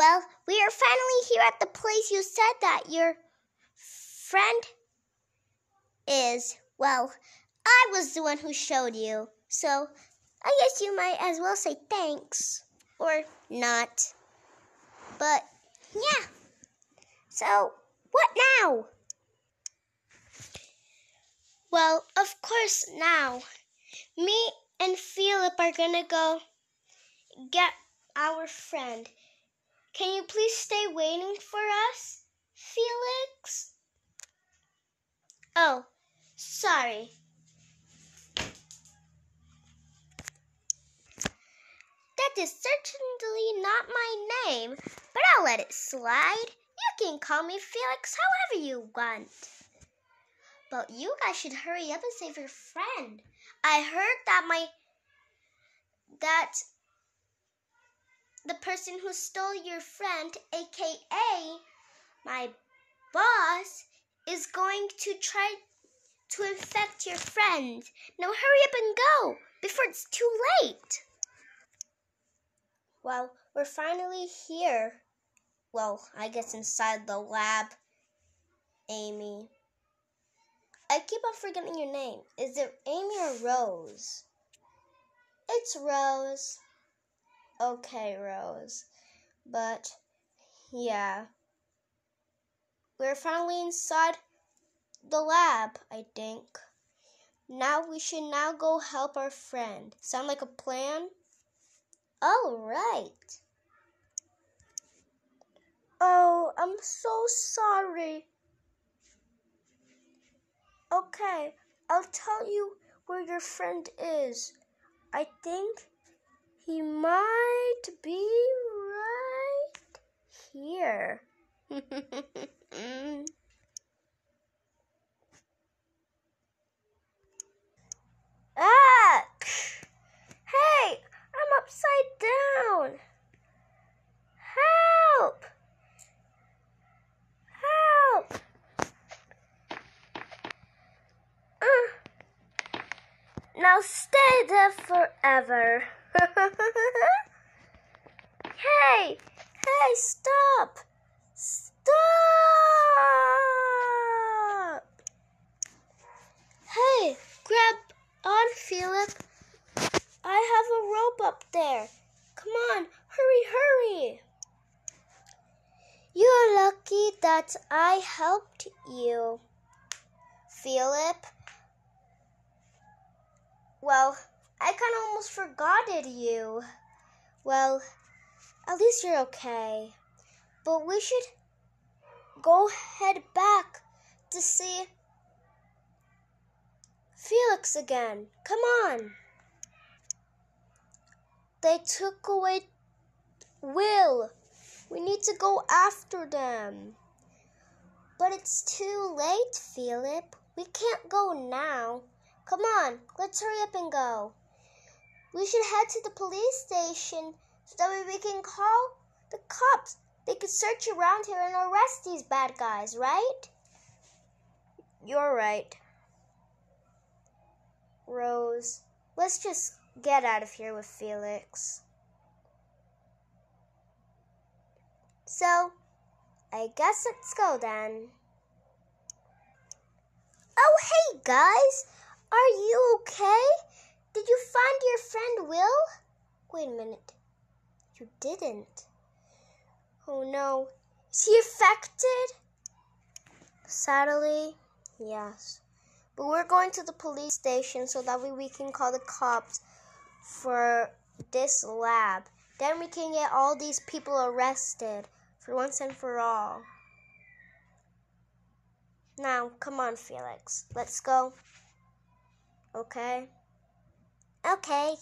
Well, we are finally here at the place you said that your friend is. Well, I was the one who showed you. So I guess you might as well say thanks. Or not. But yeah. So what now? Well, of course, now me and Philip are gonna go get our friend. Can you please stay waiting for us, Felix? Oh, sorry. That is certainly not my name, but I'll let it slide. You can call me Felix however you want. But you guys should hurry up and save your friend. I heard that my that the person who stole your friend, aka my boss, is going to try to infect your friend. Now hurry up and go before it's too late. Well, we're finally here. Well, I guess inside the lab, Amy. I keep on forgetting your name. Is it Amy or Rose? It's Rose. Okay, Rose. But, yeah. We're finally inside the lab, I think. Now we should now go help our friend. Sound like a plan? All right. Oh, I'm so sorry. Okay, I'll tell you where your friend is. I think might be right here. ah! Hey, I'm upside down. Help! Help! Uh. Now stay there forever. hey! Hey, stop! Stop! Hey, grab on, Philip. I have a rope up there. Come on, hurry, hurry. You're lucky that I helped you, Philip. Well, I kind of almost forgotted you. Well, at least you're okay. But we should go head back to see Felix again. Come on. They took away Will. We need to go after them. But it's too late, Philip. We can't go now. Come on, let's hurry up and go. We should head to the police station so that we can call the cops. They could search around here and arrest these bad guys, right? You're right. Rose, let's just get out of here with Felix. So, I guess let's go then. Oh, hey guys! Are you okay? Did you find your friend Will? Wait a minute. You didn't. Oh no. Is he affected? Sadly, yes. But we're going to the police station so that way we can call the cops for this lab. Then we can get all these people arrested for once and for all. Now, come on, Felix. Let's go. Okay? Okay.